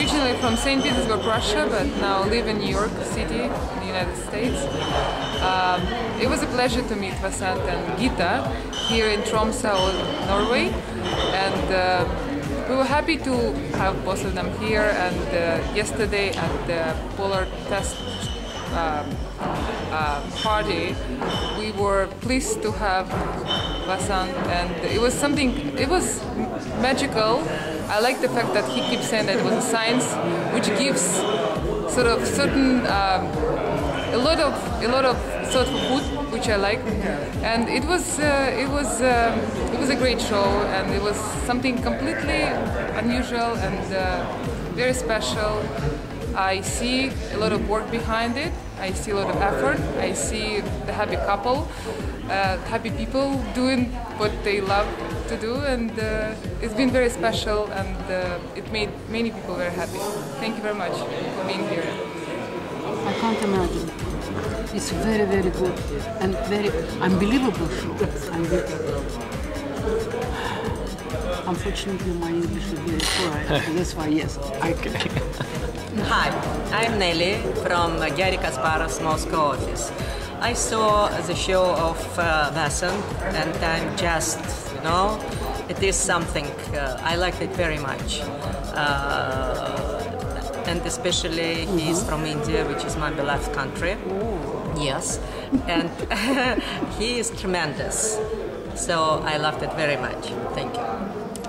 originally from St. Petersburg, Russia, but now live in New York City, in the United States. Um, it was a pleasure to meet Vasanth and Gita here in Tromsø, Norway, and uh, we were happy to have both of them here. And uh, yesterday at the Polar Test um, uh, party, we were pleased to have And it was something. It was magical. I like the fact that he keeps saying that it was a science, which gives sort of certain um, a lot of a lot of sort of food, which I like, and it was uh, it was um, it was a great show, and it was something completely unusual and uh, very special. I see a lot of work behind it. I see a lot of effort. I see the happy couple, uh, happy people doing what they love to do, and uh, it's been very special, and uh, it made many people very happy. Thank you very much for being here. I can't imagine. It's very, very good and very unbelievable show. Unfortunately, my English is very poor. That's why, yes, I can. Hi, I'm Nelly from Garry Kasparov's Moscow office. I saw the show of uh, and I'm just, you know, it is something, uh, I liked it very much. Uh, and especially he is from India, which is my beloved country. Yes, and he is tremendous. So I loved it very much. Thank you.